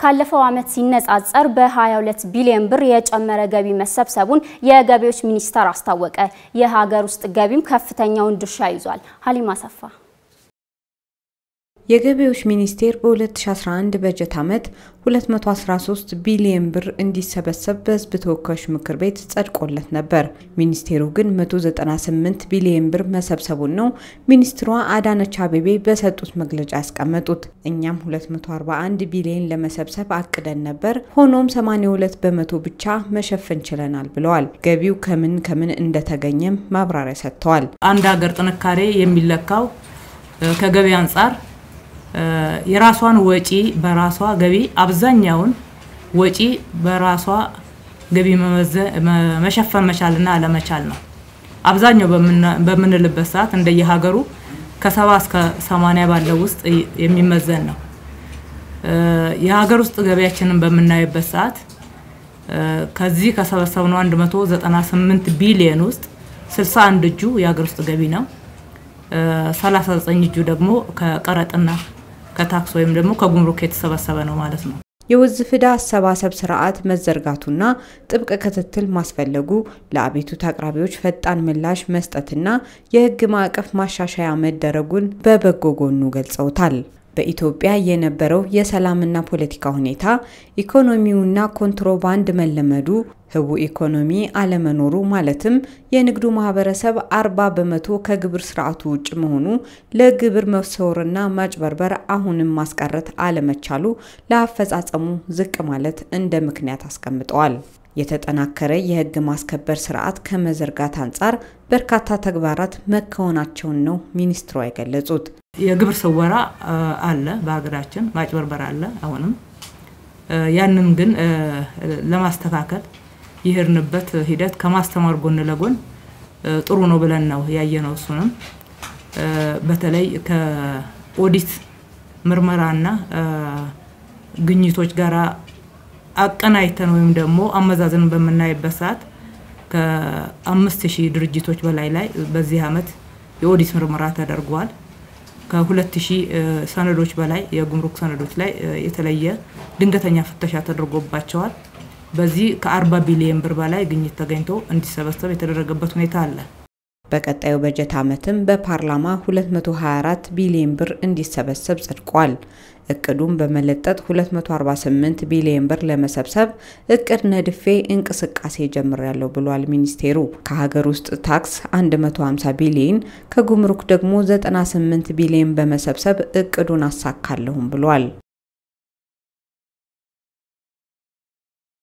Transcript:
ካለፈው ዓመት ሲነጻጸር በ22 ቢሊዮን ብር የጨመረ ገቢ መሰብሰቡን የገቢዎች ሚኒስቴር አስታወቀ። የሀገር ውስጥ ገቢም ከፍተኛውን ድርሻ ይዟል። ሀሊማ ሰፋ የገቢዎች ሚኒስቴር በ2011 በጀት ዓመት 213 ቢሊዮን ብር እንዲሰበሰብ በሕዝብ ተወካዮች ምክር ቤት ጸድቆለት ነበር። ሚኒስቴሩ ግን 198 ቢሊዮን ብር መሰብሰቡን ነው ሚኒስትሯ አዳነች አቤቤ በሰጡት መግለጫ ያስቀመጡት። እኛም 241 ቢሊዮን ለመሰብሰብ አቅደን ነበር፣ ሆኖም 82 በመቶ ብቻ መሸፈን ችለናል ብለዋል። ገቢው ከምን ከምን እንደተገኘም ማብራሪያ ሰጥተዋል። አንድ ሀገር ጥንካሬ የሚለካው ከገቢ አንጻር የራሷን ወጪ በራሷ ገቢ አብዛኛውን ወጪ በራሷ ገቢ መሸፈን መቻልና አለመቻል ነው። አብዛኛው በምንልበት ሰዓት እንደየሀገሩ ከሰባ እስከ ሰማንያ ባለው ውስጥ የሚመዘን ነው። የሀገር ውስጥ ገቢያችንን በምናይበት ሰዓት ከዚህ ከሰበሰብነው 198 ቢሊዮን ውስጥ 61 እጁ የሀገር ውስጥ ገቢ ነው። 39 እጁ ደግሞ ከቀረጥና ከታክስ ወይም ደግሞ ከጉምሩክ የተሰበሰበ ነው ማለት ነው። የውዝፍ ዕዳ አሰባሰብ ስርዓት መዘርጋቱና ጥብቅ ክትትል ማስፈለጉ ለአቤቱታ አቅራቢዎች ፈጣን ምላሽ መስጠትና የሕግ ማዕቀፍ ማሻሻያ መደረጉን በበጎ ጎኑ ገልጸውታል። በኢትዮጵያ የነበረው የሰላምና ፖለቲካ ሁኔታ፣ ኢኮኖሚውና ኮንትሮባንድ መለመዱ፣ ህቡዕ ኢኮኖሚ አለመኖሩ ማለትም የንግዱ ማህበረሰብ አርባ በመቶ ከግብር ስርዓቱ ውጭ መሆኑ፣ ለግብር መሰወርና ማጭበርበር አሁንም ማስቀረት አለመቻሉ ለአፈጻጸሙ ዝቅ ማለት እንደ ምክንያት አስቀምጠዋል። የተጠናከረ የህግ ማስከበር ስርዓት ከመዘርጋት አንጻር በርካታ ተግባራት መከወናቸውን ነው ሚኒስትሯ የገለጹት። የግብር ስወራ አለ፣ በሀገራችን ማጭበርበር አለ። አሁንም ያንን ግን ለማስተካከል የሄድንበት ሂደት ከማስተማር ጎን ለጎን ጥሩ ነው ብለን ነው ያየነው። እሱንም በተለይ ከኦዲት ምርመራና ግኝቶች ጋር አቀናይተን ወይም ደግሞ አመዛዝን በምናይበት ሰዓት ከአምስት ሺህ ድርጅቶች በላይ ላይ በዚህ ዓመት የኦዲት ምርመራ ተደርጓል። ከሁለት ሺህ ሰነዶች በላይ የጉምሩክ ሰነዶች ላይ የተለየ ድንገተኛ ፍተሻ ተደርጎባቸዋል። በዚህ ከ40 ቢሊዮን ብር በላይ ግኝት ተገኝቶ እንዲሰበሰብ የተደረገበት ሁኔታ አለ። በቀጣዩ በጀት ዓመትም በፓርላማ 224 ቢሊዮን ብር እንዲሰበሰብ ጸድቋል። እቅዱን በመለጠጥ 248 ቢሊዮን ብር ለመሰብሰብ እቅድ ነድፌ እንቅስቃሴ ጀምሬያለሁ ብሏል ሚኒስቴሩ። ከሀገር ውስጥ ታክስ 150 ቢሊዮን ከጉምሩክ ደግሞ 98 ቢሊዮን በመሰብሰብ እቅዱን አሳካለሁም ብሏል።